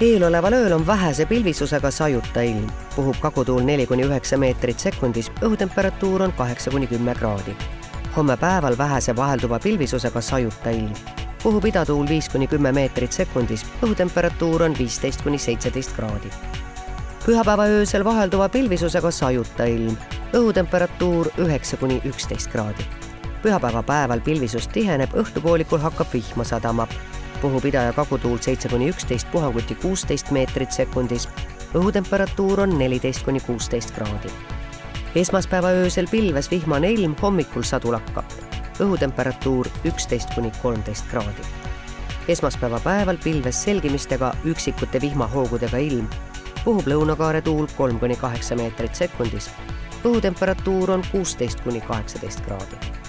eeloleval ööl on vähese pilvisusega sajuta ilm, puhub kagutuul neli kuni üheksa meetrit sekundis, õhutemperatuur on kaheksa kuni kümme kraadi. homme päeval vähese vahelduva pilvisusega sajuta ilm, puhub idatuul viis kuni kümme meetrit sekundis, õhutemperatuur on viisteist kuni seitseteist kraadi. pühapäeva öösel vahelduva pilvisusega sajuta ilm, õhutemperatuur üheksa kuni üksteist kraadi. pühapäeva päeval pilvisus tiheneb, õhtupoolikul hakkab vihma sadama puhub ida- ja kagutuul seitse kuni üksteist, puhanguti kuusteist meetrit sekundis. õhutemperatuur on neliteist kuni kuusteist kraadi. esmaspäeva öösel pilves vihmane ilm, hommikul sadu lakkab. õhutemperatuur üksteist kuni kolmteist kraadi. esmaspäeva päeval pilves selgimistega üksikute vihmahoogudega ilm. puhub lõunakaare tuul kolm kuni kaheksa meetrit sekundis. õhutemperatuur on kuusteist kuni kaheksateist kraadi